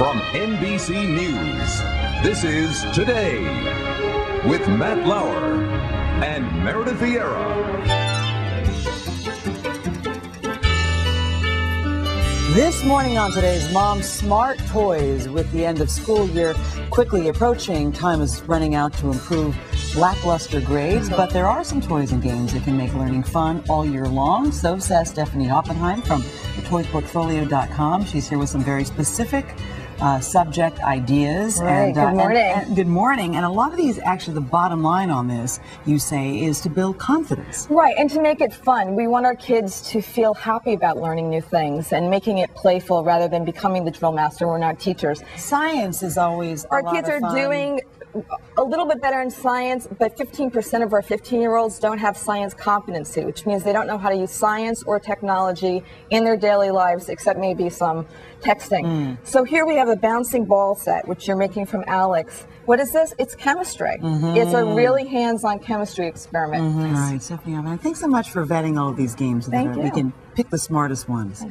From NBC News, this is Today with Matt Lauer and Meredith Vieira. This morning on today's Mom Smart Toys, with the end of school year quickly approaching, time is running out to improve lackluster grades, but there are some toys and games that can make learning fun all year long. So says Stephanie Oppenheim from thetoysportfolio.com. She's here with some very specific uh, subject ideas. Right. And, good uh, morning. And, and good morning. And a lot of these, actually, the bottom line on this, you say, is to build confidence. Right, and to make it fun. We want our kids to feel happy about learning new things and making it playful rather than becoming the drill master. We're not teachers. Science is always Our kids are fun. doing a little bit better in science, but 15% of our 15 year olds don't have science competency, which means they don't know how to use science or technology in their daily lives, except maybe some texting. Mm. So here we have a bouncing ball set, which you're making from Alex. What is this? It's chemistry. Mm-hmm. It's a really hands on chemistry experiment. All right, Stephanie Oppenheim, thanks so much for vetting all of these games Thank that we can pick the smartest ones.